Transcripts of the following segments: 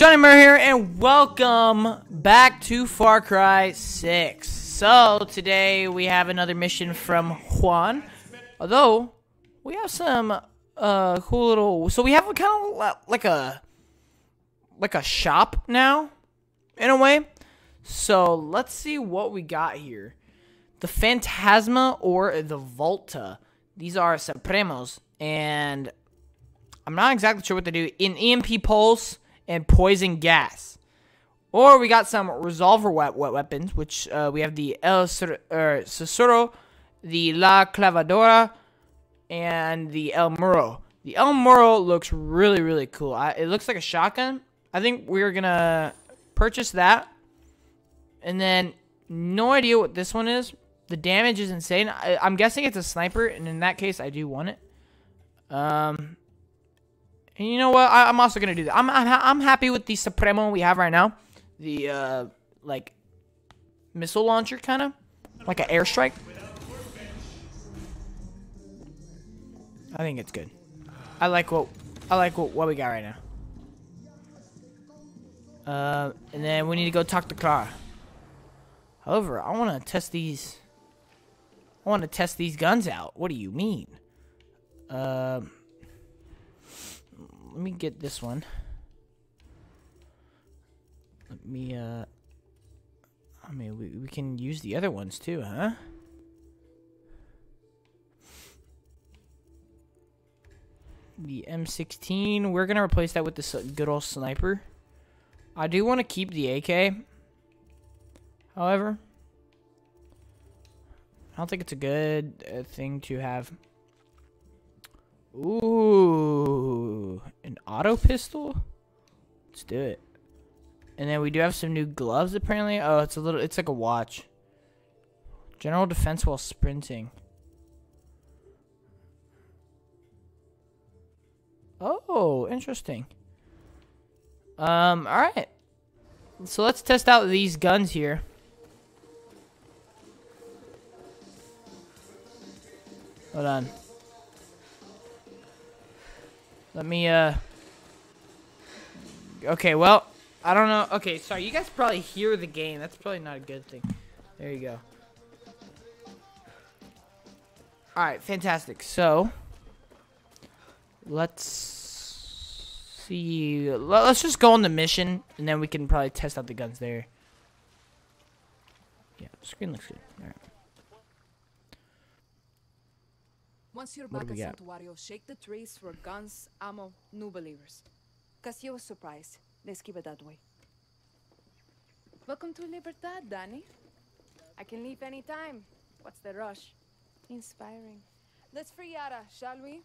Johnny Murray here, and welcome back to Far Cry 6. So, today we have another mission from Juan. Although, we have some uh, cool little... So, we have a kind of like a... Like a shop now, in a way. So, let's see what we got here. The Fantasma or the Volta. These are Supremos, and I'm not exactly sure what they do. In EMP Pulse and Poison Gas. Or we got some Resolver wet, wet weapons, which uh, we have the El er, Susurro, the La Clavadora, and the El Muro. The El Muro looks really, really cool. I, it looks like a shotgun. I think we're going to purchase that. And then, no idea what this one is. The damage is insane. I, am guessing it's a sniper, and in that case, I do want it. Um, and you know what? I, am also gonna do that. I'm, I'm I'm happy with the Supremo we have right now. The uh, like missile launcher, kind of like an airstrike. I think it's good. I like what I like what, what we got right now. Uh, and then we need to go talk to Clara. However, I want to test these I want to test these guns out. What do you mean? Uh, let me get this one. Let me, uh... I mean, we, we can use the other ones too, huh? The M16, we're going to replace that with this good old sniper. I do want to keep the AK. However, I don't think it's a good uh, thing to have. Ooh, an auto pistol? Let's do it. And then we do have some new gloves apparently. Oh, it's a little, it's like a watch. General defense while sprinting. Oh, interesting. Um, alright. So let's test out these guns here. Hold on. Let me, uh... Okay, well, I don't know. Okay, sorry, you guys probably hear the game. That's probably not a good thing. There you go. Alright, fantastic. So, let's see. Let's just go on the mission, and then we can probably test out the guns there. Yeah, screen looks good. Alright. Once you're back at Santuario, shake the trees for guns, ammo, new believers. Castillo was surprised. Let's keep it that way. Welcome to Libertad, Danny. I can leave anytime. What's the rush? Inspiring. Let's free Yara, shall we?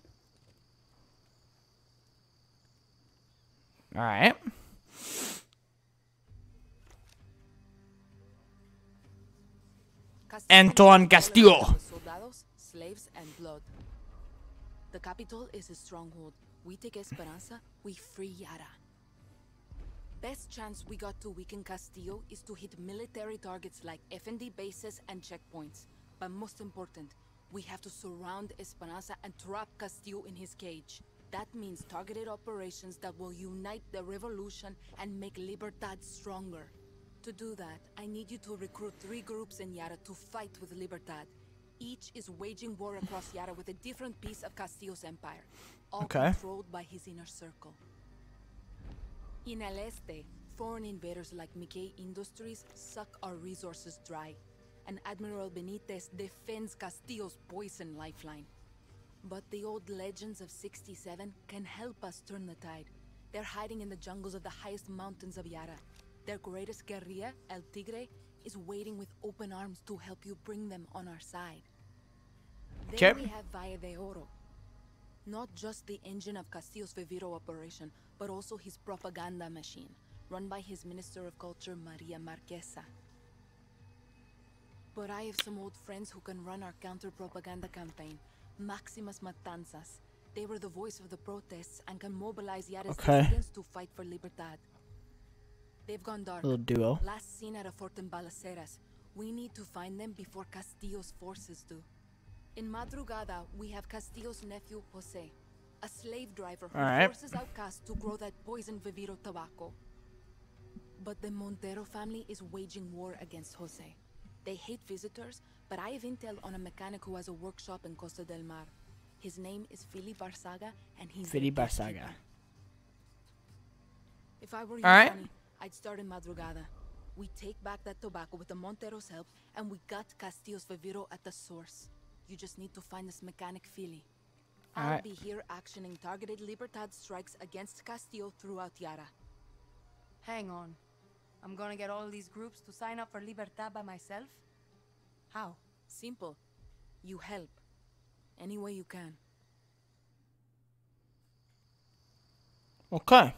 Alright. Anton Castillo. Slaves, and blood. The capital is a stronghold. We take Esperanza, we free Yara. Best chance we got to weaken Castillo is to hit military targets like FND bases and checkpoints. But most important, we have to surround Esperanza and trap Castillo in his cage. That means targeted operations that will unite the revolution and make Libertad stronger. To do that, I need you to recruit three groups in Yara to fight with Libertad. Each is waging war across Yara with a different piece of Castillo's empire, all okay. controlled by his inner circle. In El Este, foreign invaders like Mikkei Industries suck our resources dry, and Admiral Benitez defends Castillo's poison lifeline. But the old legends of 67 can help us turn the tide. They're hiding in the jungles of the highest mountains of Yara. Their greatest guerrilla, El Tigre, is waiting with open arms to help you bring them on our side. Then we have Valle de Oro. Not just the engine of Castillo's Viviro operation, but also his propaganda machine, run by his Minister of Culture, María Marquez. But I have some old friends who can run our counter-propaganda campaign, Máximas Matanzas. They were the voice of the protests and can mobilize Yara's okay. to fight for Libertad. They've gone dark. Little duo. Last seen at a fort in Balaceras. We need to find them before Castillo's forces do. In Madrugada, we have Castillo's nephew, Jose. A slave driver who right. forces outcasts to grow that poison Viviro tobacco. But the Montero family is waging war against Jose. They hate visitors, but I have intel on a mechanic who has a workshop in Costa del Mar. His name is Philly Barsaga, and he's Philly a gatekeeper. Barsaga. If I were you, Alright. Sonny, I'd start in Madrugada. We take back that tobacco with the Montero's help, and we got Castillo's Viviro at the source. You just need to find this mechanic Philly. I'll Alright. be here actioning targeted Libertad strikes against Castillo throughout Yara. Hang on. I'm gonna get all these groups to sign up for Libertad by myself? How? Simple. You help. Any way you can. Okay.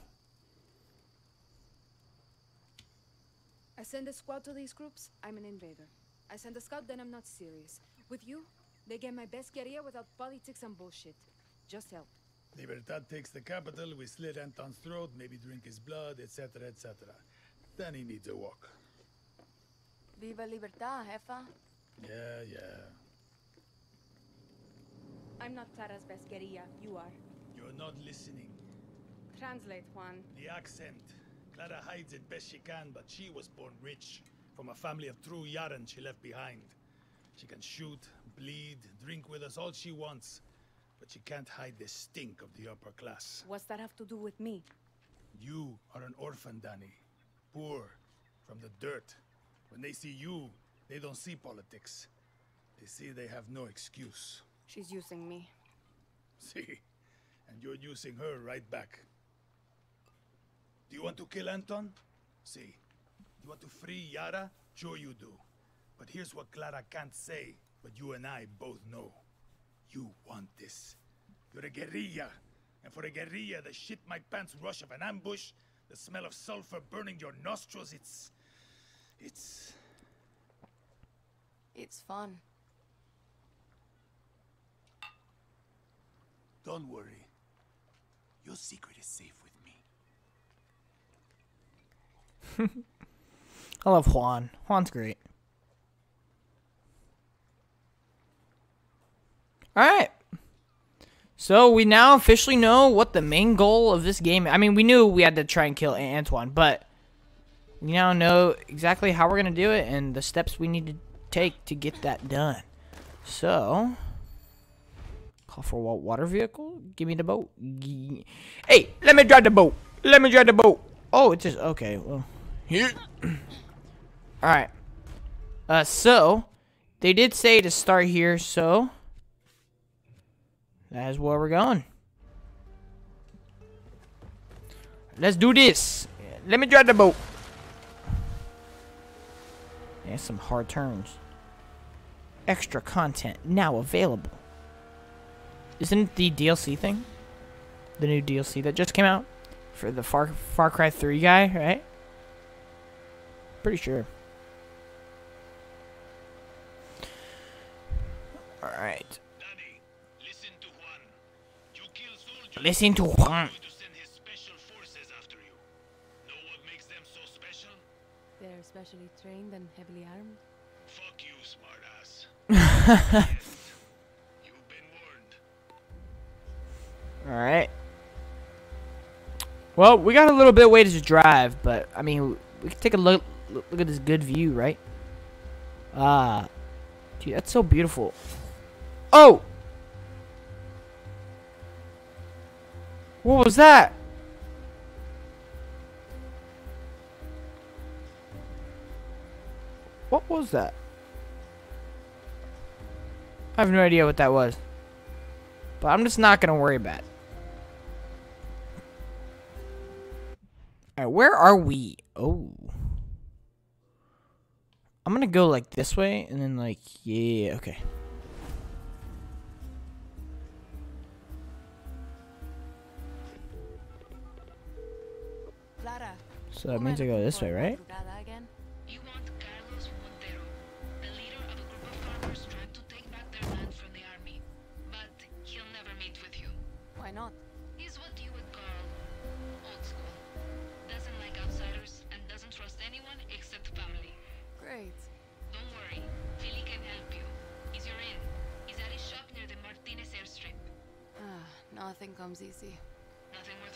I send a squad to these groups, I'm an invader. I send a scout, then I'm not serious. With you, they get my best guerrilla without politics and bullshit. Just help. Libertad takes the capital, we slit Anton's throat, maybe drink his blood, etc., etc. Then he needs a walk. Viva Libertad, jefa. Yeah, yeah. I'm not Clara's best guerrilla, you are. You're not listening. Translate, Juan. The accent. Clara hides it best she can, but she was born rich. From a family of true Yaren she left behind. She can shoot, bleed, drink with us all she wants. But she can't hide the stink of the upper class. What's that have to do with me? You are an orphan, Danny. Poor, from the dirt. When they see you, they don't see politics. They see they have no excuse. She's using me. See? And you're using her right back. Do you want to kill Anton? See. Do you want to free Yara? Sure you do. But here's what Clara can't say, but you and I both know. You want this. You're a guerrilla. And for a guerrilla, the shit my pants rush of an ambush, the smell of sulfur burning your nostrils, it's. It's. It's fun. Don't worry. Your secret is safe with me. I love Juan. Juan's great. Alright. So we now officially know what the main goal of this game I mean we knew we had to try and kill Antoine, but we now know exactly how we're gonna do it and the steps we need to take to get that done. So call for a water vehicle. Give me the boat. Hey, let me drive the boat. Let me drive the boat. Oh, it's just okay. Well, here. All right. Uh, so they did say to start here, so that is where we're going. Let's do this. Let me drive the boat. There's some hard turns. Extra content now available. Isn't it the DLC thing? The new DLC that just came out for the Far Far Cry 3 guy, right? Pretty sure. All right. Danny, listen to Juan. You kill soldiers. Listen to Juan. to send his special forces after you. Know what makes them so special? They're specially trained and heavily armed. Fuck you, smartass. You've been warned. All right. Well, we got a little bit way to drive, but I mean, we can take a look. Look at this good view, right? Ah, dude, that's so beautiful. Oh, what was that? What was that? I have no idea what that was. But I'm just not gonna worry about it. Alright, where are we? Oh. I'm gonna go like this way and then like yeah, okay. Clara. So that means I go this way, right? Nothing. Nothing worth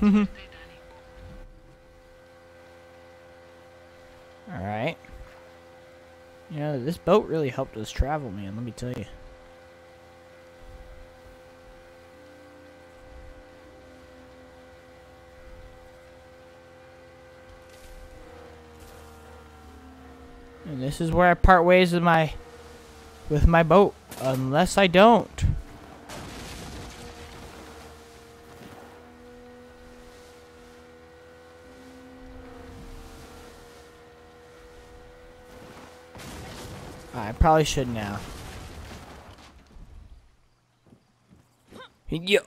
fighting for. Alright. You know, this boat really helped us travel, man, let me tell you. And this is where I part ways with my with my boat, unless I don't. Probably should now. Yeah.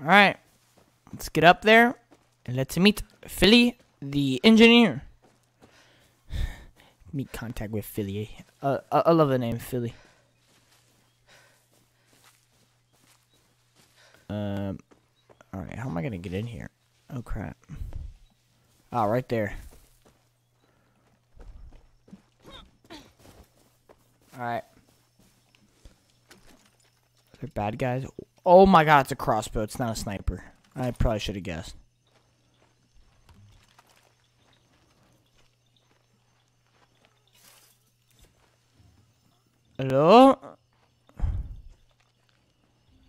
Alright. Let's get up there and let's meet Philly, the engineer. Meet contact with Philly. Uh, I I love the name Philly. Um. Alright, how am I gonna get in here? Oh crap. Ah, right there. Alright. They're bad guys. Oh my god, it's a crossbow. It's not a sniper. I probably should have guessed. Hello?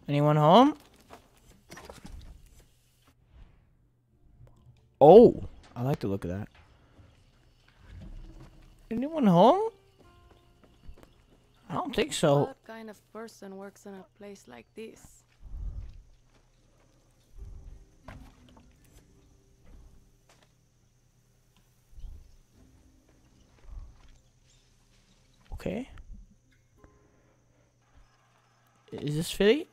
Anyone home? Oh, I like the look of that. Anyone home? I don't think so. What kind of person works in a place like this? Okay. Is this Philly?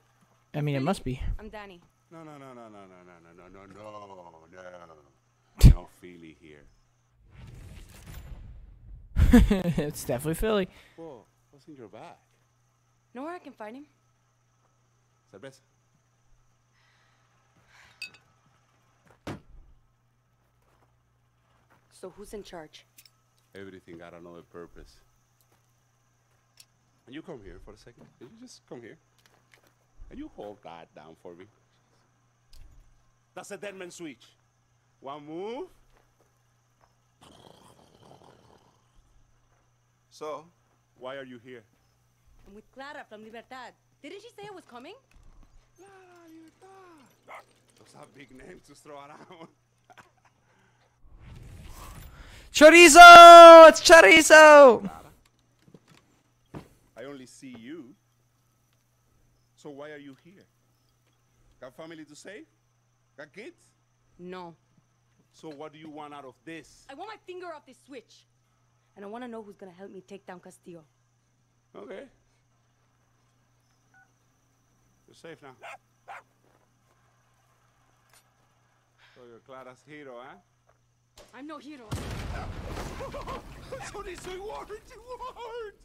I mean, it must be. I'm Danny. No, no, no, no, no, no, no, no, no, no, no, no. No Philly here. it's definitely Philly. Whoa, what's in your bag? Know where I can find him? Cerveza. So who's in charge? Everything got another purpose. And you come here for a second. Can you just come here? And you hold that down for me. That's a dead man switch. One move. So, why are you here? I'm with Clara from Libertad. Didn't she say I was coming? La libertad. Ah, those are big names to throw around. Chorizo! It's chorizo! I only see you. So why are you here? Got family to save? Got kids? No. So what do you want out of this? I want my finger off this switch. And I want to know who's going to help me take down Castillo. Okay. You're safe now. So you're Clara's hero, huh? I'm no hero. so this it worked, it worked!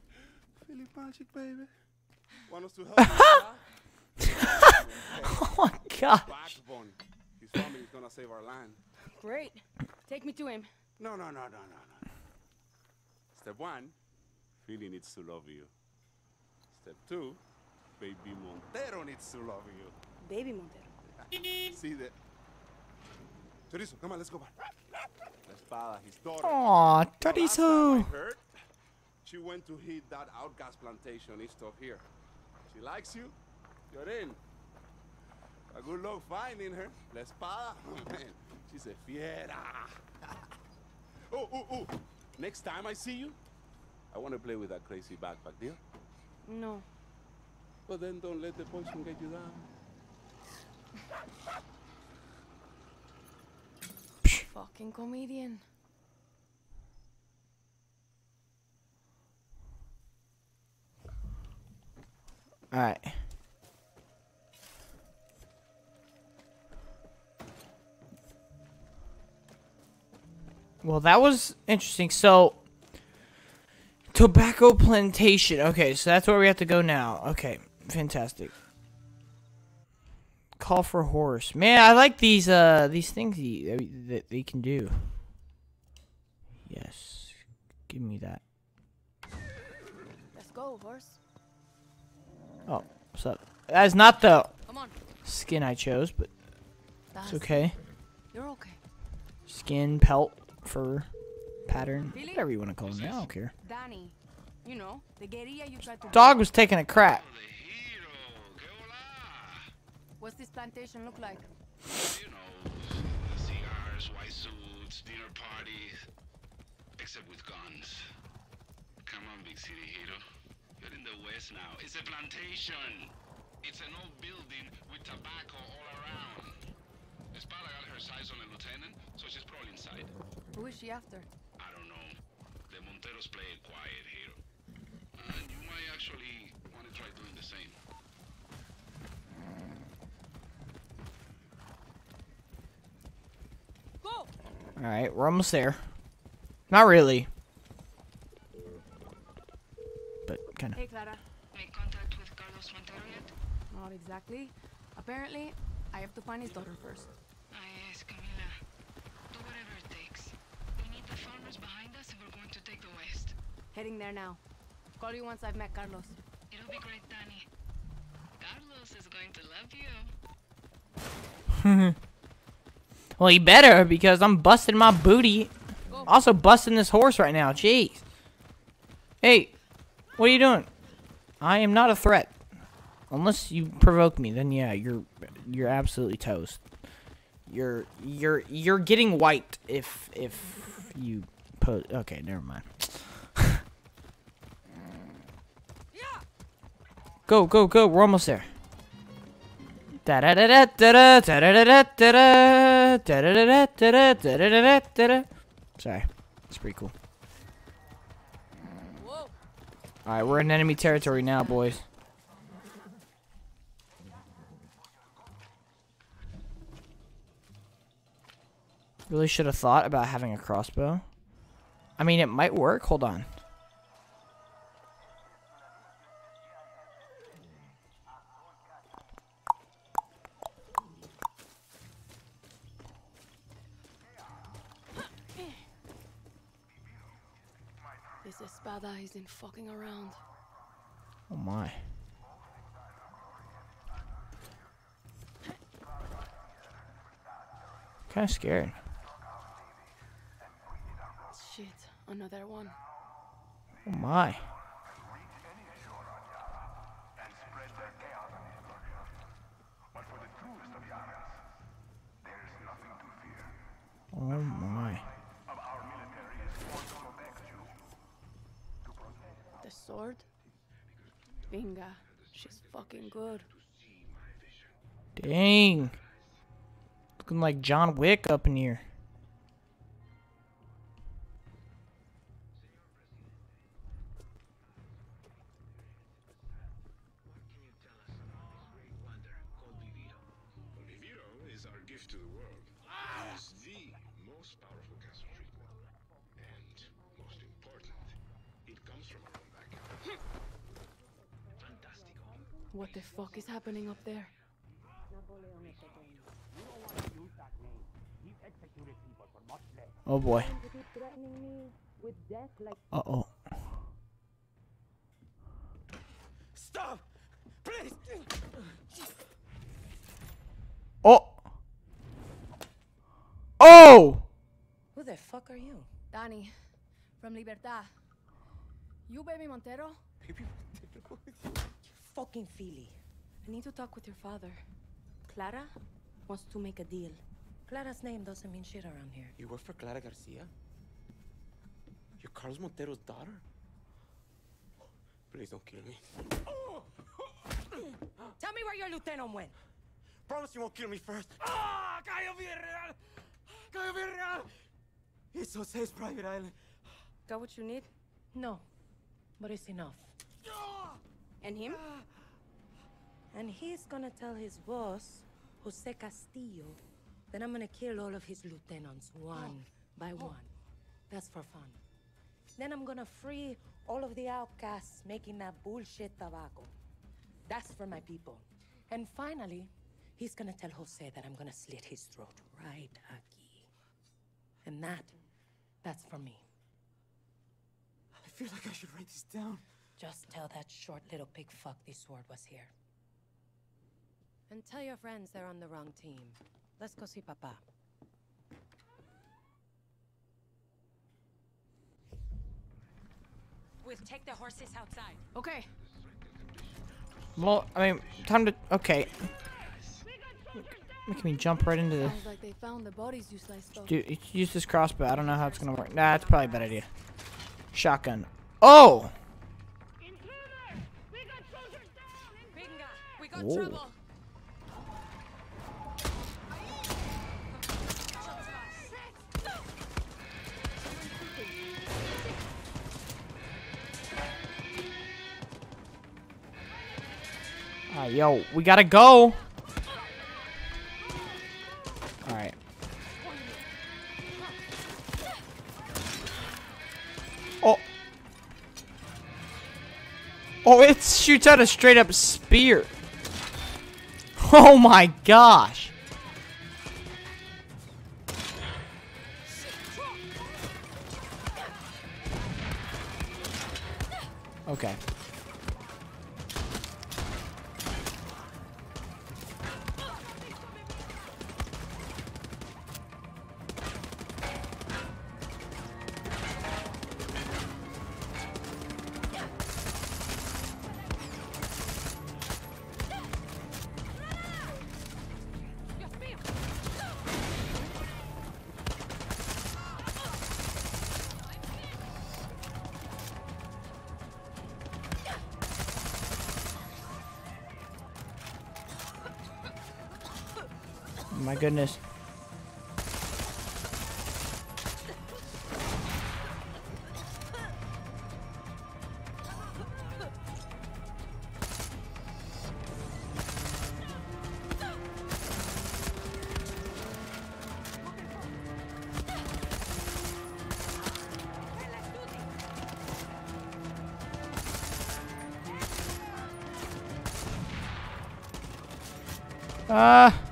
Philip Magic, baby. Want us to help you? Oh my god. Backbone. His family is gonna save our land. Great. Take me to him. No, no, no, no, no, no. Step one, Philly needs to love you. Step two, baby Montero needs to love you. Baby Montero. See that? Chorizo, come on, let's go back. La espada, his daughter. Aw, Last chorizo. heard, she went to hit that outcast plantation east of here. She likes you, you're in. A good luck finding her. La espada, oh, man, she's a fiera. oh, oh, oh. Next time I see you, I want to play with that crazy backpack, deal? No. But then don't let the poison get you down. Fucking comedian. Alright. Well, that was interesting. So, tobacco plantation. Okay, so that's where we have to go now. Okay, fantastic. Call for horse. Man, I like these uh these things he, that they can do. Yes, give me that. Let's go, horse. Oh, what's up? That is not the Come on. skin I chose, but That's it's okay. You're okay. Skin, pelt, fur, pattern, Really? whatever you want to call it. I don't care. Danny, you know, the guerrilla you tried to. Dog was taking a crap. Oh, the hero. Que hola. What's this plantation look like? You know, cigars, white suits, dinner parties. Except with guns. Come on, big city hero. You're in the west now. It's a plantation. It's an old building with tobacco all around. Espada got her sights on a lieutenant, so she's probably inside. Who is she after? I don't know. The Monteros play it quiet, hero. And you might actually want to try doing the same. Go! All right, we're almost there. Not really, but kind of. Hey, Clara. Make contact with Carlos Montero yet? Not exactly. Apparently, I have to find his daughter first. Ah, yes, Camila. Do whatever it takes. We need the farmers behind us if we're going to take the west. Heading there now. Call you once I've met Carlos. It'll be great, Danny. Carlos is going to love you. Well, he better because I'm busting my booty. Also busting this horse right now. Jeez. Hey, what are you doing? I am not a threat. Unless you provoke me, then yeah, you're you're absolutely toast. You're you're you're getting wiped if if you put. Okay, never mind. Go go go! We're almost there. Da da da da da da da da da da da da da da da da da da da da. Sorry, it's pretty cool. All right, we're in enemy territory now, boys. Really should have thought about having a crossbow. I mean, it might work. Hold on. Espada isn't fucking around. Oh my. Kind of scared. Shit, another one. Oh my. Oh my. The sword? Binga. She's fucking good. Dang. Looking like John Wick up in here. Fuck is happening up there? Oh boy. Uh oh. Stop! Please! Oh! Oh! Who the fuck are you? Danny, from Libertad. You, baby Montero? you Fucking Philly. I need to talk with your father. Clara wants to make a deal. Clara's name doesn't mean shit around here. You work for Clara Garcia? You're Carlos Montero's daughter? Please don't kill me. Tell me where your lieutenant went. Promise you won't kill me first. Ah! Cayo Villarreal! Cayo Villarreal! It's Jose's private island. Got what you need? No, but it's enough. And him? And he's gonna tell his boss, Jose Castillo, that I'm gonna kill all of his lieutenants one oh. by oh. one. That's for fun. Then I'm gonna free all of the outcasts making that bullshit tobacco. That's for my people. And finally, he's gonna tell Jose that I'm gonna slit his throat right aquí. And that, that's for me. I feel like I should write this down. Just tell that short little pig fuck this sword was here. And tell your friends they're on the wrong team. Let's go see Papa. We'll take the horses outside. Okay. Well, I mean, time to... Okay. Make me jump right into. Like they found the bodies you sliced off. Dude, use this crossbow. I don't know how it's gonna work. Nah, that's probably a bad idea. Shotgun. Oh! Intruder! We got soldiers down! We got Whoa. trouble! Ah, yo, we gotta go. All right. Oh. Oh, it shoots out a straight up spear. Oh my gosh. My goodness. Ah.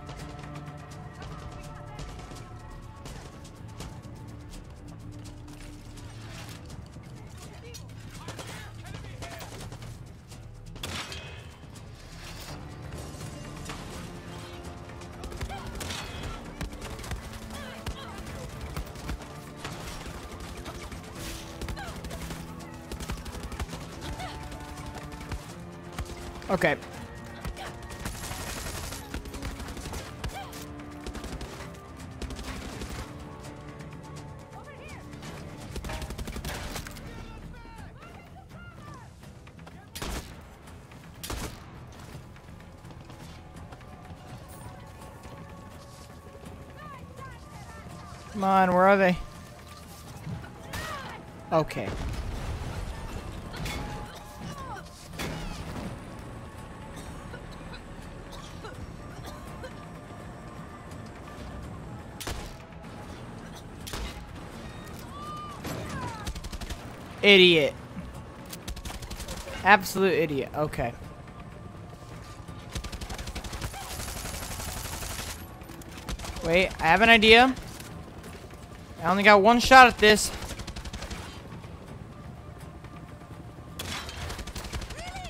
Okay. Come on, where are they? Okay. Idiot. Absolute idiot. Okay. Wait, I have an idea. I only got one shot at this.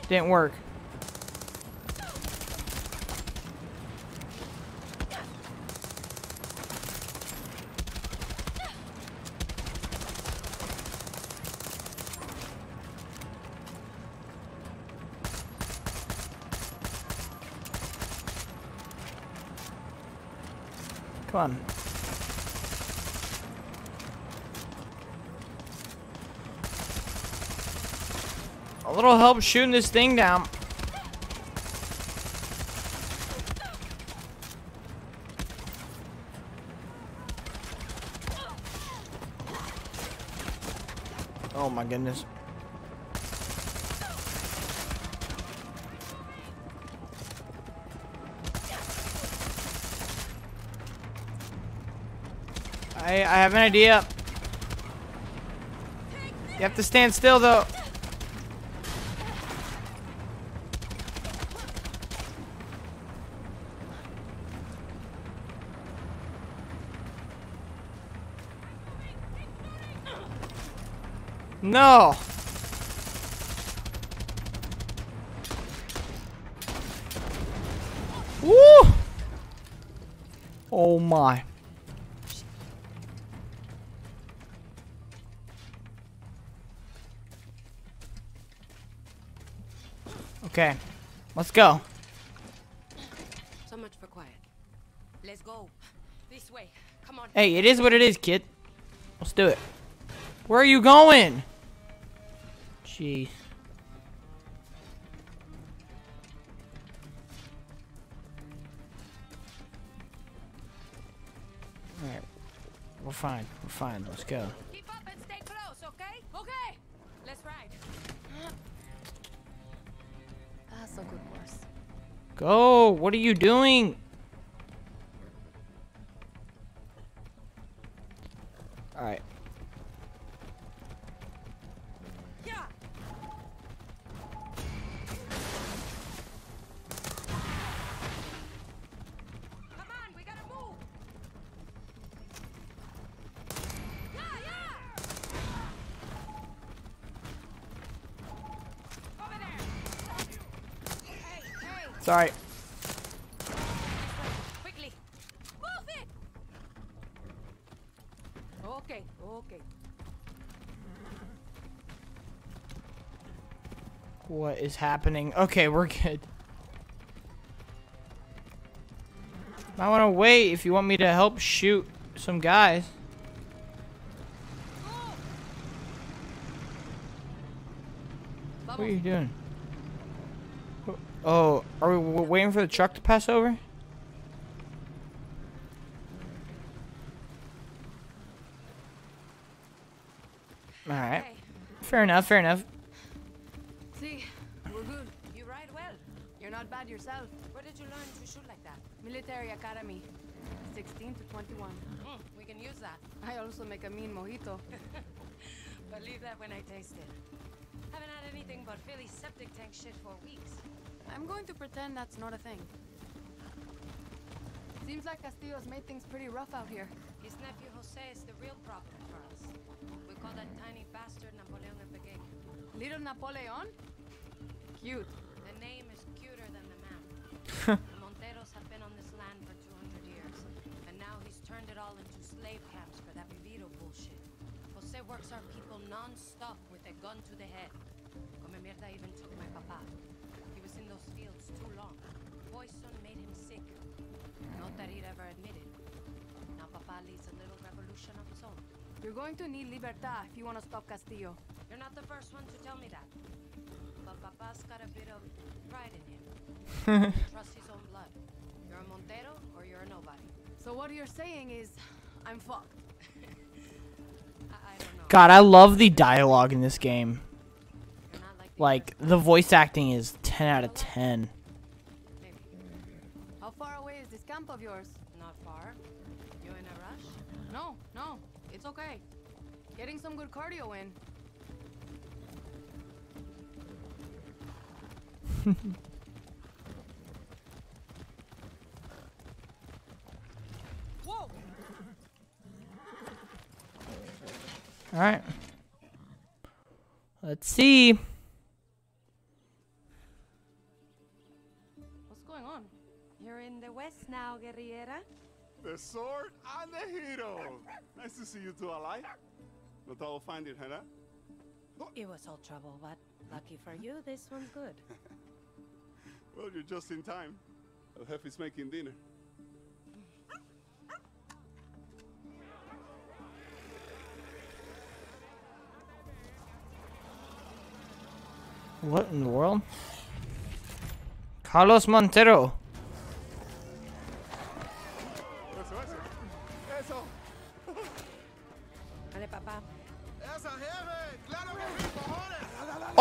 Didn't work. Come on. A little help shooting this thing down. Oh my goodness. I have an idea. You have to stand still though. No. Woo! Oh my. Okay. Let's go. So much for quiet. Let's go. This way. Come on. Hey, it is what it is, kid. Let's do it. Where are you going? Jeez. Alright. We're fine. We're fine. Let's go. Go! What are you doing? Sorry. Quickly. Move it. Okay, okay. What is happening? Okay, we're good. I want to wait if you want me to help shoot some guys. What are you doing? Oh, are we w- waiting for the truck to pass over? Alright. Hey, Fair enough, fair enough. see, we're good. You ride well. You're not bad yourself. Where did you learn to shoot like that? Military Academy. 16 to 21. Mm, we can use that. I also make a mean mojito. Believe that when I taste it. Haven't had anything but Philly septic tank shit for weeks. I'm going to pretend that's not a thing. Seems like Castillo's made things pretty rough out here. His nephew Jose is the real problem for us. We call that tiny bastard Napoleon el Pequeño. Little Napoleon? Cute. The name is cuter than the man. the Monteros have been on this land for 200 years, and now he's turned it all into slave camps for that Viviro bullshit. Jose works our people non-stop with a gun to the head. Come mierda even took my papa. Too long. Poison made him sick. Not that he'd ever admit it. Now papa leads a little revolution of his own. You're going to need libertad if you want to stop Castillo. You're not the first one to tell me that. But Papa's got a bit of pride in him. he trusts his own blood. You're a Montero or you're a nobody. So what you're saying is, I'm fucked. I, I. God, I love the dialogue in this game. Like Like, the voice acting is 10 out of 10. Camp of yours? Not far. You in a rush? No, no, it's okay. Getting some good cardio in. Whoa! Alright. Let's see. In now, guerrillera. The sword and the hero. Nice to see you two alive. Not all find it, huh? Oh, it was all trouble, but lucky for you, this one's good. Well, you're just in time. El Jefe's making dinner. What in the world? Carlos Montero.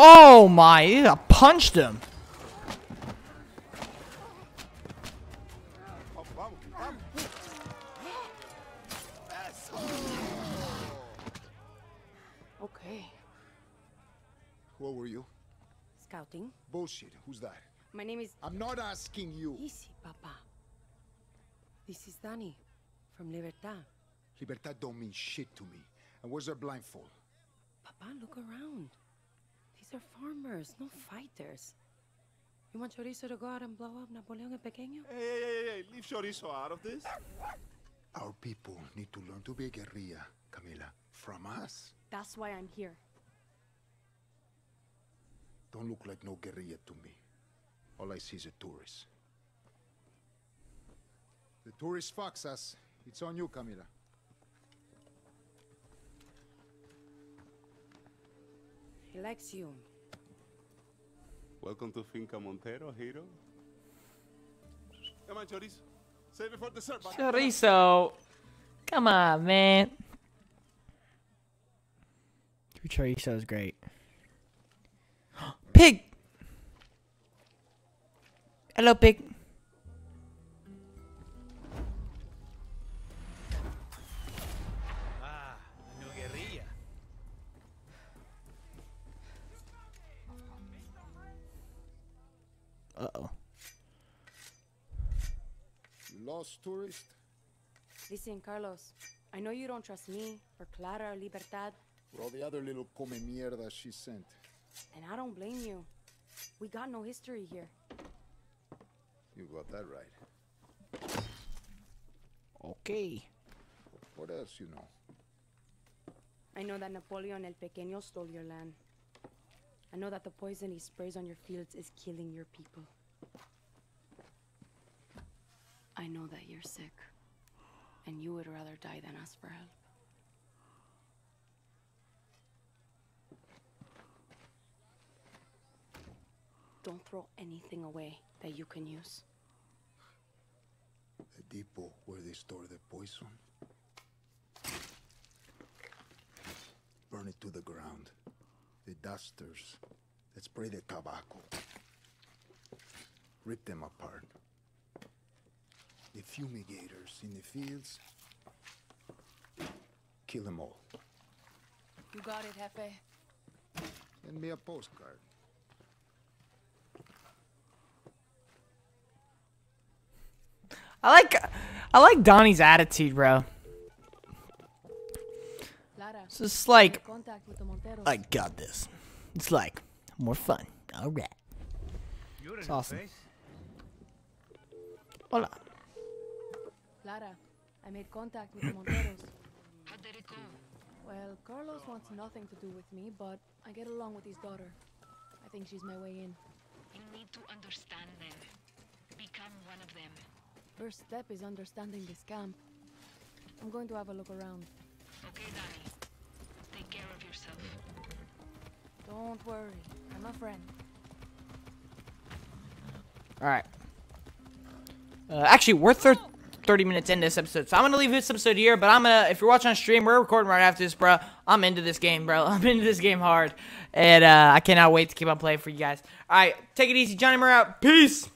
Oh my, I punched him. Okay. What were you? Scouting. Bullshit. Who's that? My name is. I'm not asking you. Easy, papa. This is Danny from Libertad. Libertad don't mean shit to me. And where's their blindfold? Papa, look around. These are farmers, no fighters. You want Chorizo to go out and blow up Napoleon el Pequeño? Hey, hey, hey, hey, leave Chorizo out of this. Our people need to learn to be a guerrilla, Camila. From us. That's why I'm here. Don't look like no guerrilla to me. All I see is a tourist. The tourist fucks us. It's on you, Camila. He likes you. Welcome to Finca Montero, hero. Come on, chorizo. Save it for dessert. buddy. Chorizo. Come on, man. Chorizo is great. Pig. Hello, pig. Lost tourist? Listen, Carlos. I know you don't trust me or Clara or Libertad, For all the other little come mierda she sent. and I don't blame you. We got no history here. You got that right. Okay. What else you know? I know that Napoleon El Pequeño stole your land. I know that the poison he sprays on your fields is killing your people. I know that you're sick, and you would rather die than ask for help. Don't throw anything away that you can use. The depot where they store the poison. Burn it to the ground. The dusters that spray the tobacco. Rip them apart. The fumigators in the fields. Kill them all. You got it, Jefe. Send me a postcard. I like I like Donnie's attitude, bro. It's just like contact with the Monteros. I got this. It's like more fun. All right. It's awesome. face. Hola. Clara, I made contact with the Monteros. How did it go? Well, Carlos wants nothing to do with me, but I get along with his daughter. I think she's my way in. You need to understand them. Become one of them. First step is understanding this camp. I'm going to have a look around. Okay, Dani. Take care of yourself. Don't worry, I'm a friend. All right. Uh, actually, we're thir- 30 minutes into this episode, so I'm gonna leave this episode here. But I'm gonna, if you're watching on stream, we're recording right after this, bro. I'm into this game, bro. I'm into this game hard, and uh, I cannot wait to keep on playing for you guys. All right, take it easy, Johnny Moore out. Peace.